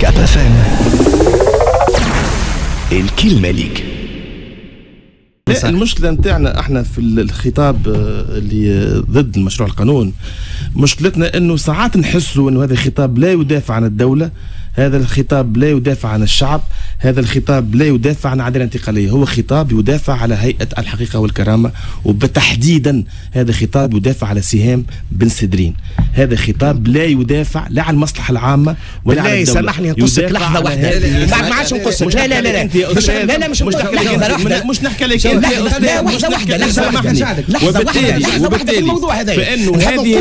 كاب فام الكلمة ليك. لا المشكلة نتاعنا إحنا في الخطاب آه، اللي ضد مشروع القانون. مشكلتنا انه ساعات نحسوا انه هذا الخطاب لا يدافع عن الدولة هذا الخطاب لا يدافع عن الشعب هذا الخطاب لا يدافع عن عدالة انتقالية هو خطاب يدافع على هيئة الحقيقة والكرامة وبتحديدا هذا خطاب يدافع على سهام بن سدرين هذا خطاب لا يدافع لا على المصلحة العامة ولا على الدولة. سامحني نقصك لحظة واحدة. ما عادش نقصك. لا لا لا لا. لا مش مش نحكي لك. لا واحدة. نحكي لحظة لك واحدة. لحظة واحدة. لحظة واحدة. في الموضوع هذا. نحب هذه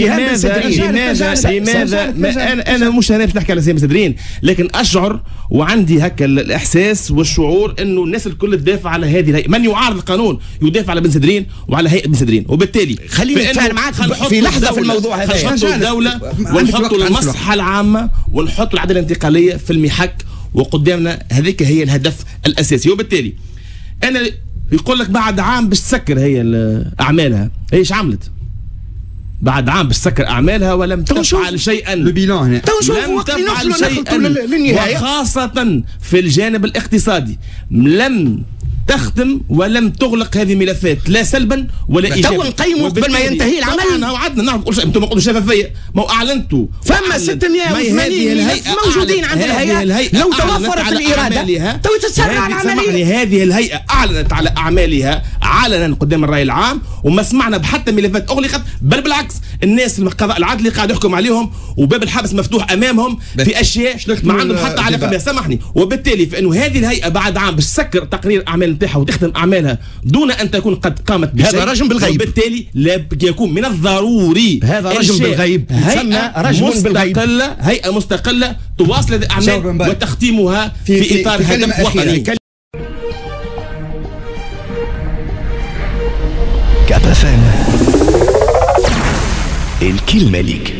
لماذا لماذا لماذا أنا مش أنا باش نحكي على سهام سدرين لكن أشعر وعندي هكا الإحساس والشعور إنه الناس الكل تدافع على هذه الهيئه من يعارض القانون يدافع على بن سدرين وعلى هيئة بن سدرين وبالتالي خليني فإنه أتفاعل معاك في لحظة في الموضوع هذا. خنحط شغالة. الدولة عندك ونحط وقت، عندك المصلحه العامة ونحط العدالة الانتقالية في المحك وقدامنا هذيك هي الهدف الأساسي. وبالتالي أنا يقول لك بعد عام باش تسكر هي ال- أعمالها. هي إيش عملت؟ بعد عام باش تسكر أعمالها ولم. تفعل شيئا. لم تفعل شيئا. وخاصة في الجانب الاقتصادي. لم تختم ولم تغلق هذه الملفات لا سلبا ولا تو ايجابا نقيموا قبل ما ينتهي العمل. طبعا هو عدنا نعرف كل شيء أنتم قلتوا شفافيه ما أعلنتوا فما أعلن- 680 ما هي هذه ملف الهيئة موجودين عند هذه الهيئة. لو توفرت أعمالها. تو تتسرع. سامحني، هذه الهيئة أعلنت على أعمالها علنا قدام الرأي العام وما سمعنا بحتى ملفات أغلقت بل بالعكس الناس القضاء العدلي قاعد يحكم عليهم وباب الحبس مفتوح أمامهم في أشياء شنو ما عندهم حتى الدفاع؟ بها سامحني وبالتالي فإنه هذه الهيئة بعد عام باش تسكر تقرير الأعمال نتاعها وتختم أعمالها دون أن تكون قد قامت بشيء هذا رجم بالغيب. وبالتالي لا يكون من الضروري هذا رجم بالغيب. هيئة رجم بالغيب. مستقلة هيئة مستقلة تواصل باز. وتختيمها في- في, في- كلمة هدف. وطني فام الكلمة ليك